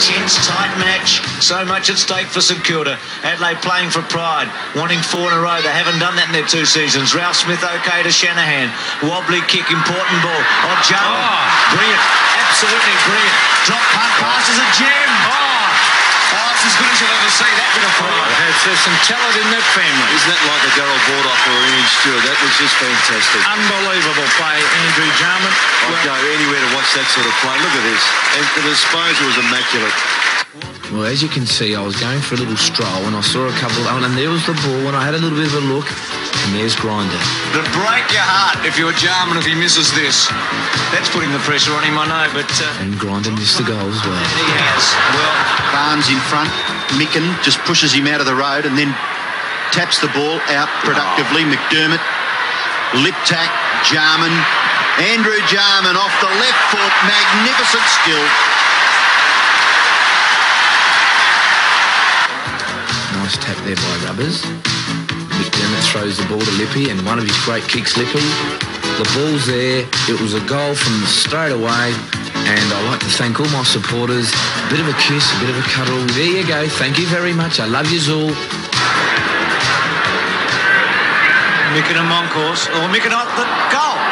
tense, tight match. So much at stake for St Kilda. Adelaide playing for pride, wanting four in a row. They haven't done that in their two seasons. Ralph Smith okay to Shanahan. Wobbly kick, important ball. Oh, Jarman. Oh. Brilliant. Absolutely brilliant. Drop punt pass is a gem. Oh, Oh, it's as good as you'll ever see. That bit of fire. there's, there's some talent in that family. Isn't that like a Darrel Baldock or a Ian Stewart? That was just fantastic. Unbelievable play, Andrew Jarman. I'd go anywhere to watch that sort of play. Look at this. And the disposal was immaculate. Well, as you can see, I was going for a little stroll and I saw a couple, oh, and there was the ball, and I had a little bit of a look, and there's Grinder. To break your heart if you're Jarman if he misses this. That's putting the pressure on him, I know, but uh, And Grinder missed the goal as well. he has. Well, Barnes in front. Mickan just pushes him out of the road and then taps the ball out productively. McDermott, lip tack, Jarman. Andrew Jarman off the left foot. Magnificent skill. Nice tap there by Rubbers. McDermott throws the ball to Lippy, and one of his great kicks, Lippy. The ball's there. It was a goal from straight away. And I'd like to thank all my supporters. A bit of a kiss, a bit of a cuddle. There you go. Thank you very much. I love you all. Mickan and Moncourse. Oh, Mickan off the goal. Unbelievable.